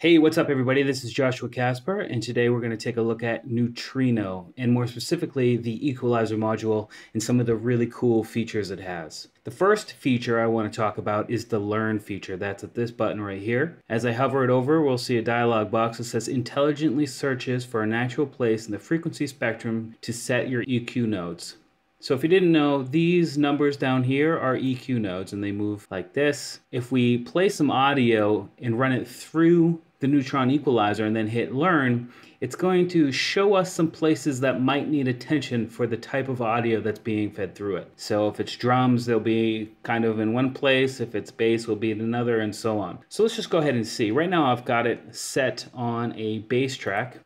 Hey, what's up, everybody? This is Joshua Casper, and today we're going to take a look at Neutrino, and more specifically, the equalizer module and some of the really cool features it has. The first feature I want to talk about is the Learn feature. That's at this button right here. As I hover it over, we'll see a dialog box that says intelligently searches for a natural place in the frequency spectrum to set your EQ nodes. So if you didn't know, these numbers down here are EQ nodes and they move like this. If we play some audio and run it through the neutron equalizer and then hit learn, it's going to show us some places that might need attention for the type of audio that's being fed through it. So if it's drums, they'll be kind of in one place. If it's bass, will be in another and so on. So let's just go ahead and see. Right now I've got it set on a bass track.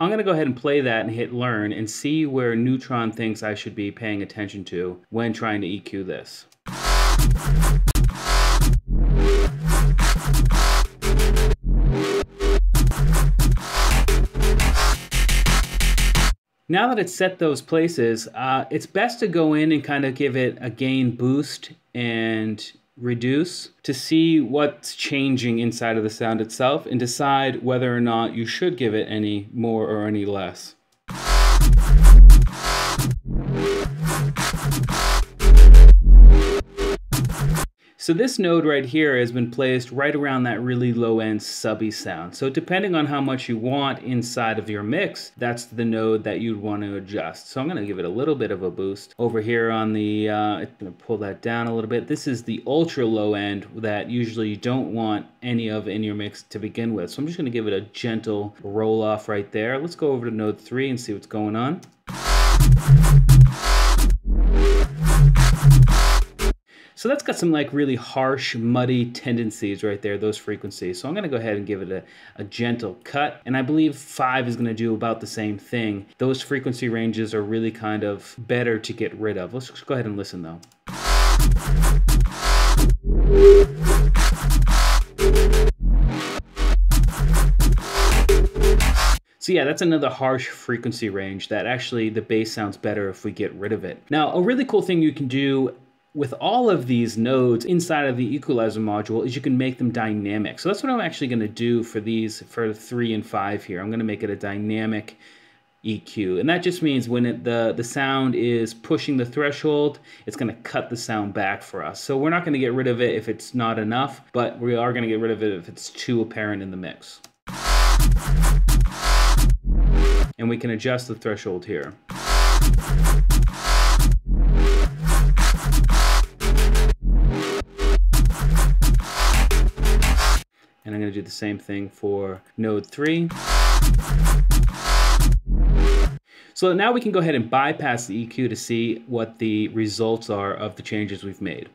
I'm going to go ahead and play that and hit learn and see where Neutron thinks I should be paying attention to when trying to EQ this. Now that it's set those places, uh, it's best to go in and kind of give it a gain boost and reduce to see what's changing inside of the sound itself and decide whether or not you should give it any more or any less. So this node right here has been placed right around that really low end subby sound. So depending on how much you want inside of your mix, that's the node that you'd want to adjust. So I'm going to give it a little bit of a boost. Over here on the, uh, I'm going to pull that down a little bit. This is the ultra low end that usually you don't want any of in your mix to begin with. So I'm just going to give it a gentle roll off right there. Let's go over to node 3 and see what's going on. So that's got some like really harsh, muddy tendencies right there, those frequencies. So I'm gonna go ahead and give it a, a gentle cut. And I believe five is gonna do about the same thing. Those frequency ranges are really kind of better to get rid of. Let's go ahead and listen though. So yeah, that's another harsh frequency range that actually the bass sounds better if we get rid of it. Now, a really cool thing you can do with all of these nodes inside of the equalizer module is you can make them dynamic. So that's what I'm actually going to do for these, for three and five here. I'm going to make it a dynamic EQ. And that just means when it, the, the sound is pushing the threshold, it's going to cut the sound back for us. So we're not going to get rid of it if it's not enough, but we are going to get rid of it if it's too apparent in the mix. And we can adjust the threshold here. I'm going to do the same thing for node 3. So now we can go ahead and bypass the EQ to see what the results are of the changes we've made.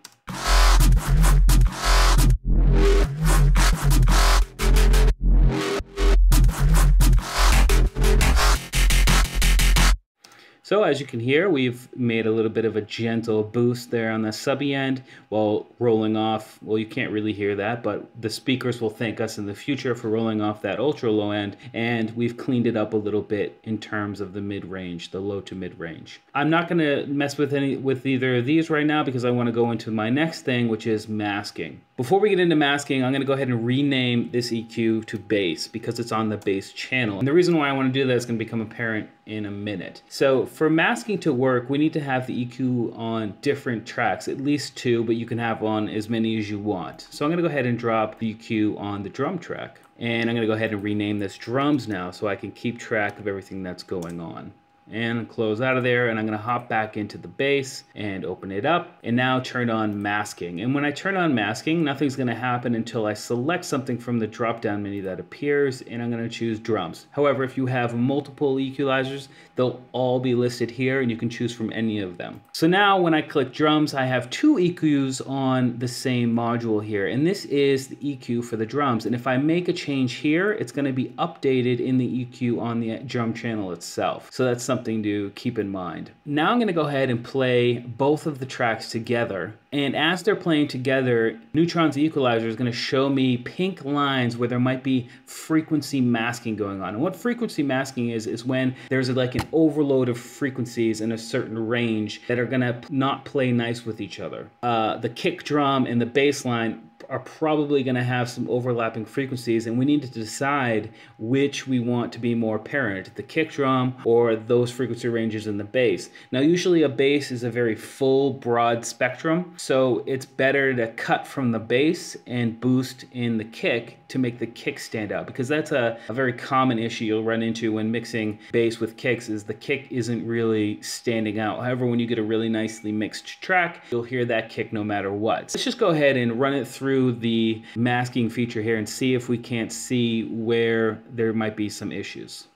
So as you can hear, we've made a little bit of a gentle boost there on the subby end while rolling off. Well, you can't really hear that, but the speakers will thank us in the future for rolling off that ultra low end. And we've cleaned it up a little bit in terms of the mid range, the low to mid range. I'm not going to mess with any with either of these right now because I want to go into my next thing, which is masking. Before we get into masking, I'm going to go ahead and rename this EQ to bass because it's on the bass channel. And the reason why I want to do that is going to become apparent in a minute. So for masking to work, we need to have the EQ on different tracks, at least two, but you can have on as many as you want. So I'm to go ahead and drop the EQ on the drum track. And I'm to go ahead and rename this drums now so I can keep track of everything that's going on and close out of there and I'm gonna hop back into the bass and open it up and now turn on masking. And when I turn on masking nothing's gonna happen until I select something from the drop down menu that appears and I'm gonna choose drums. However if you have multiple equalizers they'll all be listed here and you can choose from any of them. So now when I click drums I have two EQs on the same module here and this is the EQ for the drums. And if I make a change here it's going to be updated in the EQ on the drum channel itself. So that's something to keep in mind. Now I'm going to go ahead and play both of the tracks together. And as they're playing together, Neutron's equalizer is going to show me pink lines where there might be frequency masking going on. And what frequency masking is, is when there's like an overload of frequencies in a certain range that are going to not play nice with each other. Uh, the kick drum and the bass line are probably going to have some overlapping frequencies, and we need to decide which we want to be more apparent the kick drum or those frequency ranges in the bass. Now, usually a bass is a very full, broad spectrum, so it's better to cut from the bass and boost in the kick to make the kick stand out because that's a, a very common issue you'll run into when mixing bass with kicks is the kick isn't really standing out. However, when you get a really nicely mixed track, you'll hear that kick no matter what. Let's just go ahead and run it through the masking feature here and see if we can't see where there might be some issues.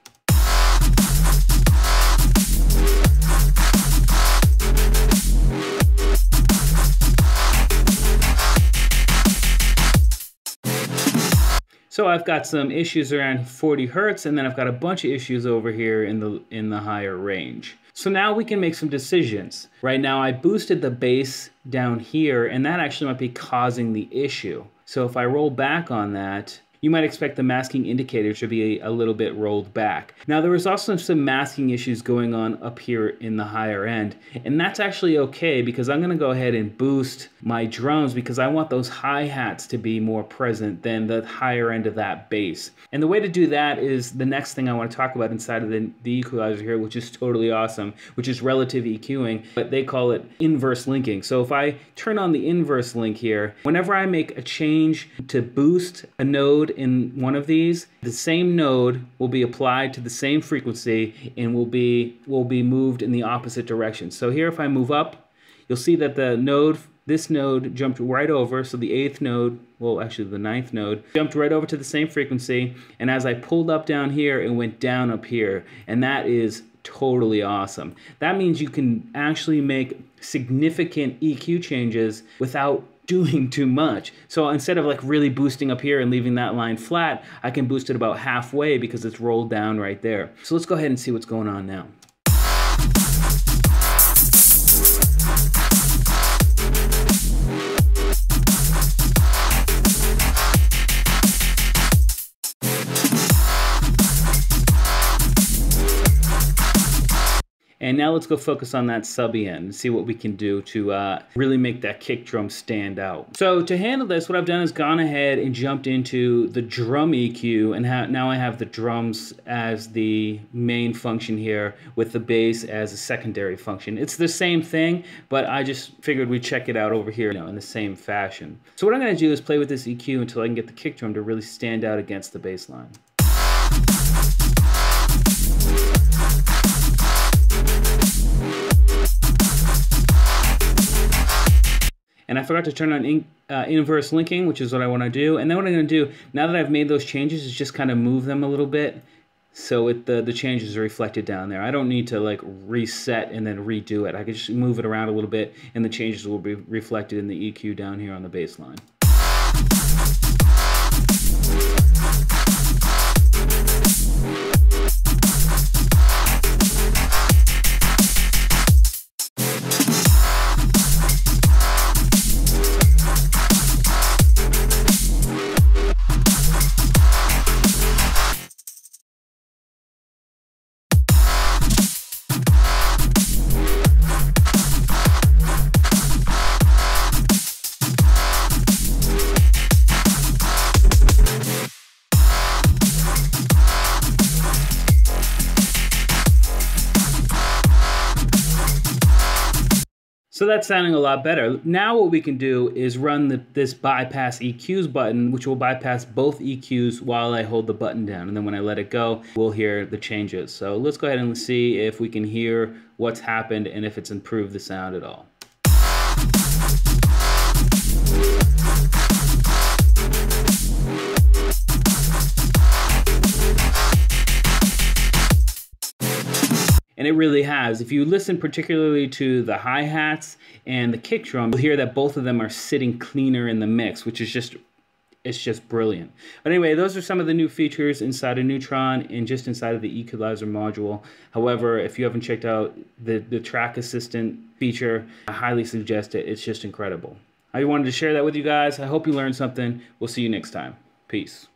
So I've got some issues around 40 hertz, and then I've got a bunch of issues over here in the in the higher range. So now we can make some decisions. Right now I boosted the bass down here, and that actually might be causing the issue. So if I roll back on that, you might expect the masking indicator to be a, little bit rolled back. Now there was also some masking issues going on up here in the higher end, and that's actually okay because I'm gonna go ahead and boost my drums because I want those hi-hats to be more present than the higher end of that bass. And the way to do that is the next thing I wanna talk about inside of the, the equalizer here, which is totally awesome, which is relative EQing, but they call it inverse linking. So if I turn on the inverse link here, whenever I make a change to boost a node node in one of these, the same node will be applied to the same frequency and will be will be moved in the opposite direction. So here if I move up, you'll see that the node this node jumped right over, so the eighth node, well actually the ninth node, jumped right over to the same frequency, and as I pulled up down here, it went down up here, and that is totally awesome. That means you can actually make significant EQ changes without doing too much. So instead of like really boosting up here and leaving that line flat, I can boost it about halfway because it's rolled down right there. So let's go ahead and see what's going on now. And now let's go focus on that subby end and see what we can do to uh, really make that kick drum stand out. So to handle this, what I've done is gone ahead and jumped into the drum EQ and now I have the drums as the main function here with the bass as a secondary function. It's the same thing, but I just figured we'd check it out over here you know, in the same fashion. So what I'm gonna do is play with this EQ until I can get the kick drum to really stand out against the bass line. And I forgot to turn on uh, inverse linking, which is what I want to do. And then what I'm going to do, now that I've made those changes, is just kind of move them a little bit so it, the, the changes are reflected down there. I don't need to like reset and then redo it. I can just move it around a little bit and the changes will be reflected in the EQ down here on the bass So that's sounding a lot better. Now what we can do is run the, this bypass EQs button, which will bypass both EQs while I hold the button down. And then when I let it go, we'll hear the changes. So let's go ahead and see if we can hear what's happened and if it's improved the sound at all. And it really has. If you listen particularly to the hi hats and the kick drum, you'll hear that both of them are sitting cleaner in the mix, which is just it's just brilliant. But anyway, those are some of the new features inside of Neutron and just inside of the equalizer module. However, if you haven't checked out the, the track assistant feature, I highly suggest it. It's just incredible. I wanted to share that with you guys. I hope you learned something. We'll see you next time. Peace.